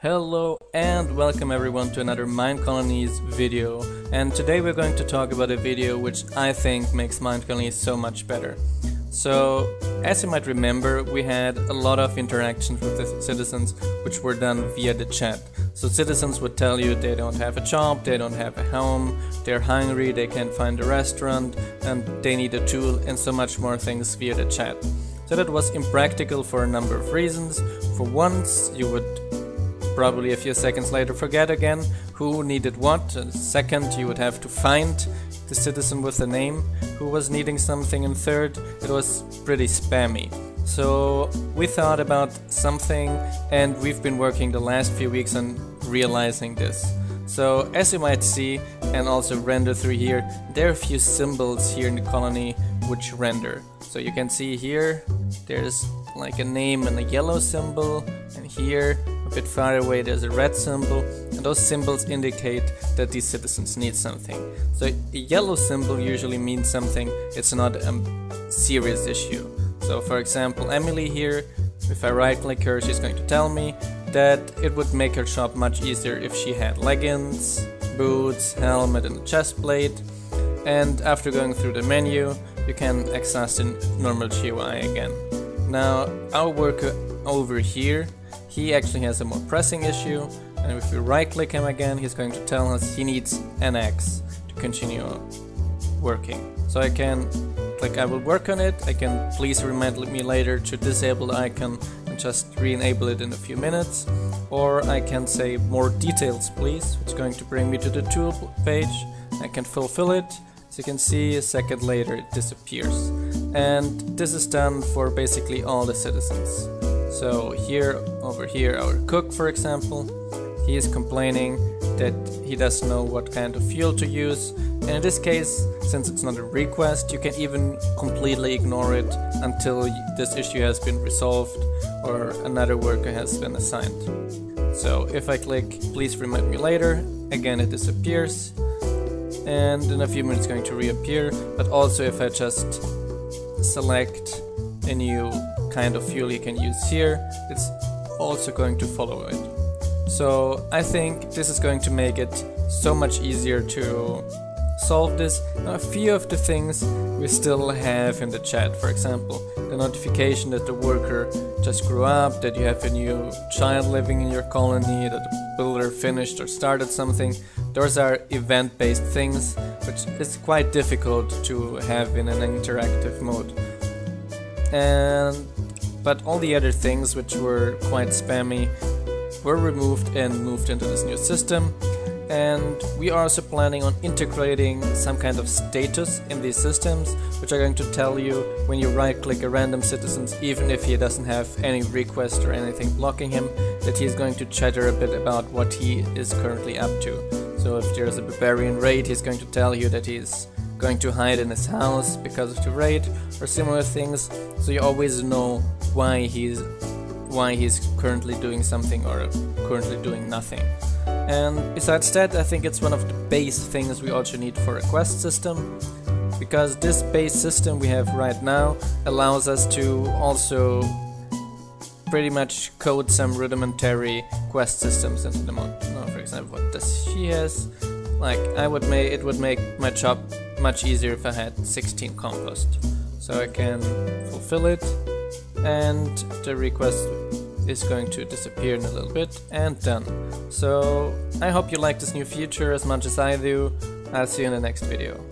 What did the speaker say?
Hello and welcome everyone to another MineColonies video and today we're going to talk about a video which I think makes MineColonies so much better. So as you might remember we had a lot of interactions with the citizens which were done via the chat. So citizens would tell you they don't have a job, they don't have a home, they're hungry, they can't find a restaurant and they need a tool and so much more things via the chat. So that was impractical for a number of reasons. For once you would probably a few seconds later forget again who needed what. Second, you would have to find the citizen with the name who was needing something. And third, it was pretty spammy. So we thought about something and we've been working the last few weeks on realizing this. So as you might see and also render through here, there are a few symbols here in the colony which render. So you can see here, there's like a name and a yellow symbol and here a bit far away there's a red symbol and those symbols indicate that these citizens need something. So a yellow symbol usually means something, it's not a serious issue. So for example Emily here, if I right click her she's going to tell me that it would make her job much easier if she had leggings, boots, helmet and a chest plate and after going through the menu you can access the normal GUI again. Now our worker over here, he actually has a more pressing issue and if we right click him again he's going to tell us he needs an axe to continue working. So I can click I will work on it, I can please remind me later to disable the icon and just re-enable it in a few minutes or I can say more details please, it's going to bring me to the tool page, I can fulfill it as you can see, a second later it disappears. And this is done for basically all the citizens. So here, over here, our cook, for example, he is complaining that he doesn't know what kind of fuel to use. And in this case, since it's not a request, you can even completely ignore it until this issue has been resolved or another worker has been assigned. So if I click please remind me later, again it disappears and in a few minutes going to reappear but also if I just select a new kind of fuel you can use here it's also going to follow it. So I think this is going to make it so much easier to solve this. Now, a few of the things we still have in the chat. For example the notification that the worker just grew up that you have a new child living in your colony that the builder finished or started something. Those are event-based things, which is quite difficult to have in an interactive mode. And but all the other things which were quite spammy were removed and moved into this new system. And we are also planning on integrating some kind of status in these systems, which are going to tell you when you right click a random citizen, even if he doesn't have any request or anything blocking him, that he's going to chatter a bit about what he is currently up to. So if there's a barbarian raid, he's going to tell you that he's going to hide in his house because of the raid or similar things. So you always know why he's why he's currently doing something or currently doing nothing. And besides that, I think it's one of the base things we also need for a quest system because this base system we have right now allows us to also pretty much code some rudimentary quest systems into the mod. For example, what does she has? Like, I would make it would make my job much easier if I had 16 compost. So I can fulfill it, and the request is going to disappear in a little bit, and done. So I hope you like this new feature as much as I do. I'll see you in the next video.